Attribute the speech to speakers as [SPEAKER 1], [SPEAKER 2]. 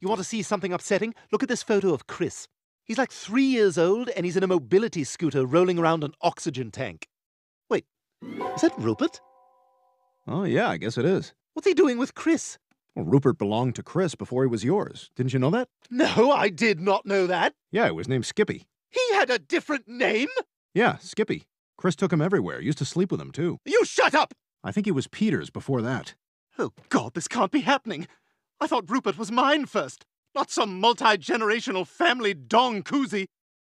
[SPEAKER 1] You want to see something upsetting? Look at this photo of Chris. He's like three years old and he's in a mobility scooter rolling around an oxygen tank. Wait, is that Rupert?
[SPEAKER 2] Oh, yeah, I guess it is.
[SPEAKER 1] What's he doing with Chris?
[SPEAKER 2] Well, Rupert belonged to Chris before he was yours. Didn't you know that?
[SPEAKER 1] No, I did not know that.
[SPEAKER 2] Yeah, he was named Skippy.
[SPEAKER 1] He had a different name.
[SPEAKER 2] Yeah, Skippy. Chris took him everywhere. Used to sleep with him, too.
[SPEAKER 1] You shut up!
[SPEAKER 2] I think he was Peter's before that.
[SPEAKER 1] Oh, God, this can't be happening. I thought Rupert was mine first, not some multi generational family dong koozie.